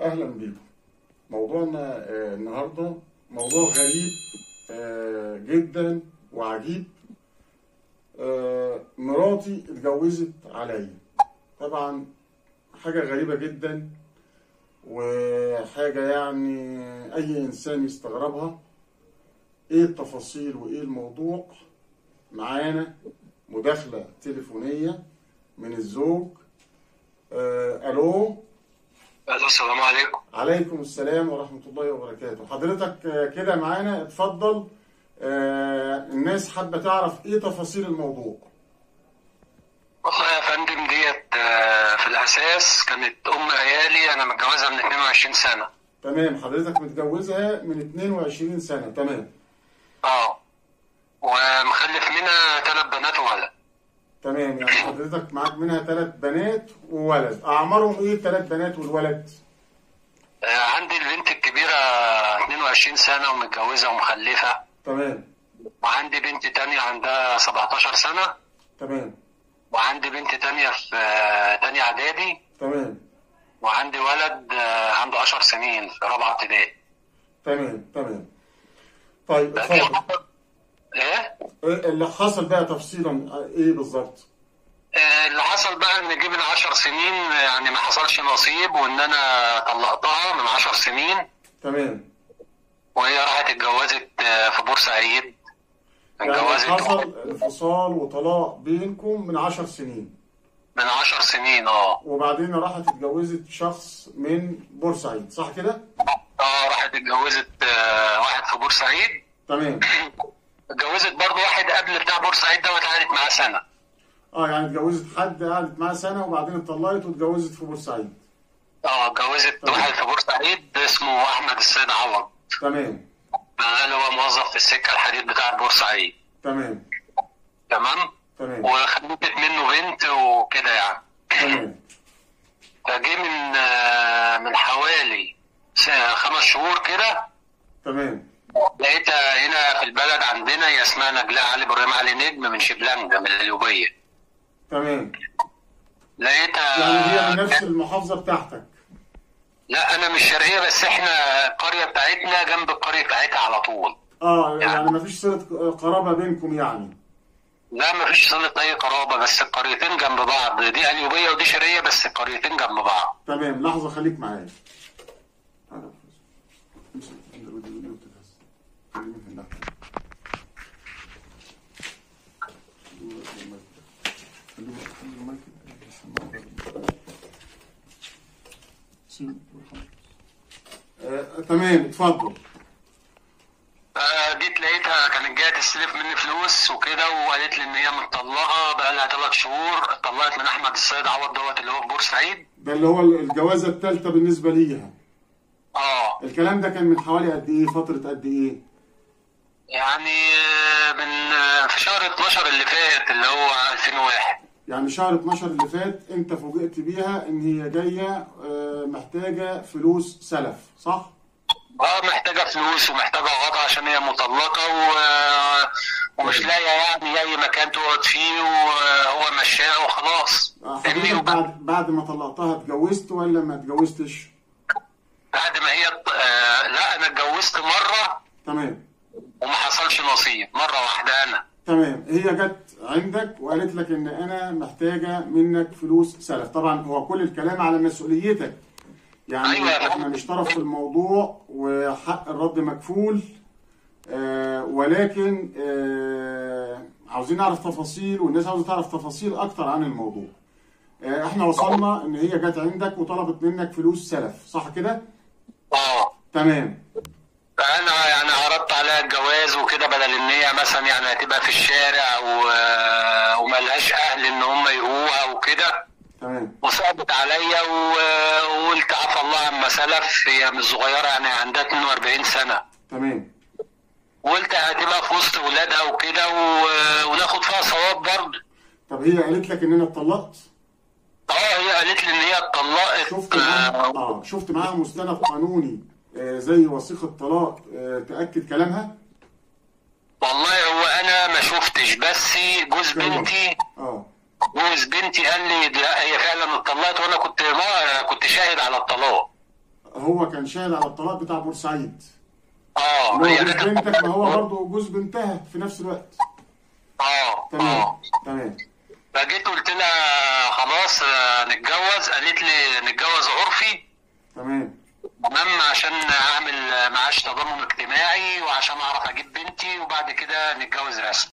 أهلا بيكم. موضوعنا آه، النهارده موضوع غريب آه، جدا وعجيب. آه، مراتي اتجوزت عليا. طبعا حاجة غريبة جدا وحاجة يعني أي إنسان يستغربها. إيه التفاصيل وإيه الموضوع؟ معانا مداخلة تليفونية من الزوج. ألو؟ السلام عليكم. عليكم السلام ورحمة الله وبركاته. حضرتك آه، كده معانا. اتفضل. آه، الناس حابة تعرف إيه تفاصيل الموضوع؟ والله يا فندم ديت آه، في الأساس كانت أم عيالي أنا متجوزها من 22 سنة. تمام. حضرتك متجوزها من 22 سنة. تمام. آه. ومخلف منها ثلاث بنات وولد. تمام يعني حضرتك معاك منها ثلاث بنات وولد. أعمارهم إيه الثلاث بنات والولد؟ آه، عندي البنت الكبيرة 22 سنة ومتجوزة ومخلفة. تمام. وعندي بنت تانية عندها 17 سنة. تمام. وعندي بنت تانية في آه، تانية إعدادي. تمام. وعندي ولد آه، عنده 10 سنين في رابعة ابتدائي. تمام تمام. طيب اتفضل. اللي حصل بقى تفصيلا إيه بالظبط؟ آه، اللي حصل بقى إن جه من 10 سنين يعني ما حصلش نصيب وإن أنا طلقتها من 10 سنين. تمام. وهي راحت اتجوزت آه، في بورسعيد. يعني اتجوزت حصل انفصال وطلاق بينكم من 10 سنين. من 10 سنين آه. وبعدين راحت اتجوزت شخص من بورسعيد صح كده؟ آه راحت اتجوزت آه، واحد في بورسعيد. تمام. اتجوزت برضه واحد قبل بتاع بورسعيد دوت قعدت معاه سنة. آه يعني اتجوزت حد قعدت معاه سنة وبعدين اتطلقت واتجوزت في بورسعيد آه اتجوزت. واحد في بورسعيد اسمه أحمد السيد عوض. تمام. شغال هو موظف في السكة الحديد بتاع بورسعيد تمام. تمام؟ تمام. وخلفت منه بنت وكده يعني. تمام. فجه من آه، من حوالي خمس شهور كده. تمام. لقيتها هنا هي اسمها نجلاء علي إبراهيم علي نجم من شبلنجة من القليوبية تمام. لقيتها يعني هي من نفس المحافظة بتاعتك. لا أنا مش شرقية بس إحنا القرية بتاعتنا جنب القرية بتاعتها على طول. آه يعني مفيش صلة قرابة بينكم يعني. لا مفيش صلة أي قرابة بس القريتين جنب بعض. دي قليوبية ودي شرقية بس القريتين جنب بعض. تمام لحظة خليك معايا. آه، تمام اتفضل. فجيت لقيتها كانت جاية تستلف مني فلوس وكده وقالت لي إن هي مطلقه بقى لها ثلاث شهور. اتطلقت من أحمد السيد عوض دوت اللي هو في بورسعيد. ده اللي هو الجوازة الثالثه بالنسبة ليها. آه. الكلام ده كان من حوالي قد إيه؟ فترة قد إيه؟ يعني آه، من آه، في شهر 12 اللي فات اللي هو 2001 يعني شهر 12 اللي فات انت فوجئت بيها إن هي جاية آه، محتاجة فلوس سلف صح؟ آه محتاجة فلوس ومحتاجة غطا عشان هي مطلقة و... ومش لاقية يعني أي مكان تقعد فيه وهو مشاها وخلاص. آه،؟ حضرتك بعد بعد ما طلقتها اتجوزت ولا ما اتجوزتش؟ بعد ما هي آه لا أنا اتجوزت مرة تمام. وما حصلش نصيب مرة واحدة أنا. تمام. هي جت عندك وقالت لك إن أنا محتاجة منك فلوس سلف. طبعا هو كل الكلام على مسؤوليتك. يعني أيوة. إحنا. مش طرف في الموضوع وحق الرد مكفول آه ولكن آه عاوزين نعرف تفاصيل والناس عاوزة تعرف تفاصيل أكتر عن الموضوع. آه إحنا وصلنا إن هي جت عندك وطلبت منك فلوس سلف صح كده؟ آه تمام. فأنا يعني عرضت عليها الجواز وكده بدل إن هي مثلا يعني هتبقى في الشارع و... وملهاش أهل إن هم يقوها وكده. تمام. وصعبت عليا وقلت عفى الله عما سلف هي مش صغيرة يعني عندها 42 سنة. تمام. وقلت هتبقى في وسط ولادها وكده و- وناخد فيها ثواب برضه. طب هي قالت لك إن أنا اتطلقت؟ آه هي قالت لي إن هي اتطلقت. شفت معاها آه. شفت معاها مستند قانوني آه زي وثيقة طلاق آه تأكد كلامها؟ والله هو أنا ما شفتش بس جوز بنتي آه. جوز بنتي قال لي لا هي فعلا اتطلقت وأنا كنت ما كنت شاهد على الطلاق. هو كان شاهد على الطلاق بتاع بورسعيد. آه هي جوز بنتك ما هو برضه جوز بنتها في نفس الوقت. آه تمام آه. تمام. فجيت قلت لها خلاص آه، نتجوز. قالت لي نتجوز عرفي. تمام. تمام عشان أعمل معاش تضامن اجتماعي وعشان أعرف أجيب بنتي وبعد كده نتجوز رسمي.